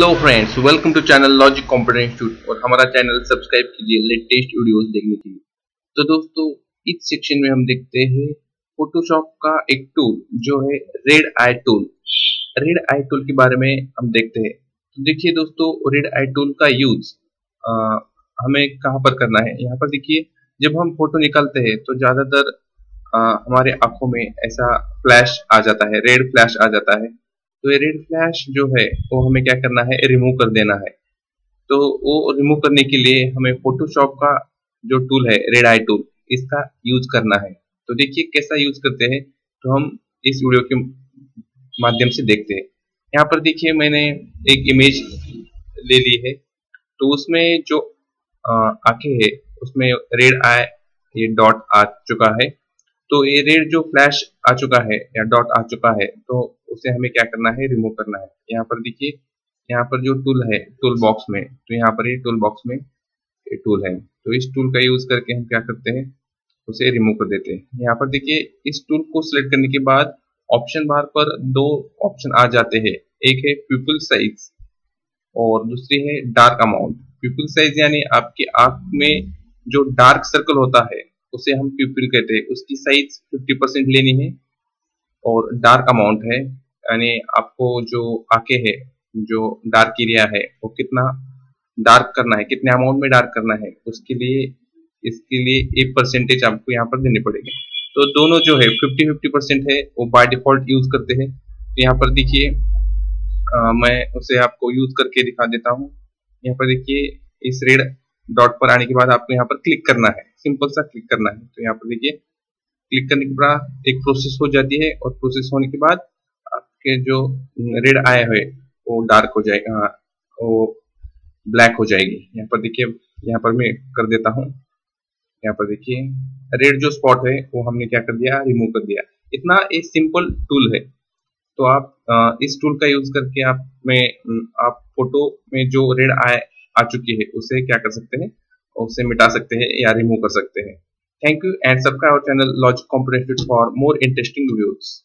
Hello friends welcome to channel logic computer institute और हमारा channel subscribe कीजिए latest videos देखने के लिए। तो दोस्तों, इस सेक्शन में हम देखते हैं फोटोशॉप का एक टूल जो है red eye tool red eye tool के बारे में हम देखते हैं। तो देखिए दोस्तों रेड आई टूल का यूज़ हमें कहाँ पर करना है? यहाँ पर देखिए, जब हम फ़ोटो निकालते हैं तो ज़्यादातर हमारे आँखों में ऐसा फ्लैश आ जाता है रेड फ्लैश आ जाता है। तो ये रेड फ्लैश जो है, वो हमें क्या करना है? रिमूव कर देना है। तो वो रिमूव करने के लिए हमें फोटोशॉप का जो टूल है रेड आई टूल इसका यूज़ करना है। तो देखिए कैसा यूज़ करते हैं। तो हम इस वीडियो के माध्यम से देखते हैं। यहाँ पर देखिए मैंने एक इमेज ले ली है। तो उसमें जो आँखें है, उसमें रेड आई ये डॉट आ चुका है। तो ये रेड जो फ्लैश आ चुका है, या डॉट आ चुका है तो उसे हमें क्या करना है? रिमूव करना है। यहाँ पर देखिए, यहाँ पर जो टूल है टूल बॉक्स में तो यहाँ पर ये टूल बॉक्स में टूल है। तो इस टूल का यूज़ करके हम क्या करते हैं? उसे रिमूव कर देते हैं। यहाँ पर देखिए, इस टूल को सिलेक्ट करने के बाद ऑप्शन बार पर दो ऑप्शन आ जाते हैं। एक है पीपल साइज़ और दूसरी है डार्क अमाउंट पीपल साइज़ यानी आपकी आँख में जो डार्क सर्कल होता है, उसे हम पीपल कहते हैं। उसकी साइज़ 50 परसेंट लेनी है। और डार्क अमाउंट है, यानी आपको जो आके है, जो डार्क एरिया है, वो कितना डार्क करना है, कितने अमाउंट में डार्क करना है, उसके लिए, इसके लिए एक परसेंटेज आपको यहाँ पर देनी पड़ेगी। तो दोनों जो है 50 50 परसेंट है, वो बाय डिफ़ॉल्ट यूज़ करते हैं। तो यहाँ पर देखिए मैं उसे आपको यूज़ करके दिखा देता हूँ। यहाँ पर देखिए, इस रेड डॉट पर आने के बाद आपको यहाँ पर क्लिक करना है सिंपल सा क्लिक करना है। तो यहाँ पर देखिए क्लिक करने के बाद एक प्रोसेस हो जाती है और प्रोसेस होने के बाद आपके जो रेड आए हुए वो डार्क हो जाएगा हाँ वो ब्लैक हो जाएगी। यहाँ पर देखिए, यहाँ पर मैं कर देता हूँ। यहाँ पर देखिए रेड जो स्पॉट है, वो हमने क्या कर दिया रिमूव कर दिया। इतना एक सिंपल टूल है। तो आप इस टूल का यूज़ करके आप में आप फ़ोटो में जो रेड आए आ चुकी है, उसे क्या कर सकते हैं? उसे मिटा सकते हैं या रिमूव कर सकते हैं। Thank you and subscribe our channel Logic Computer for more interesting videos.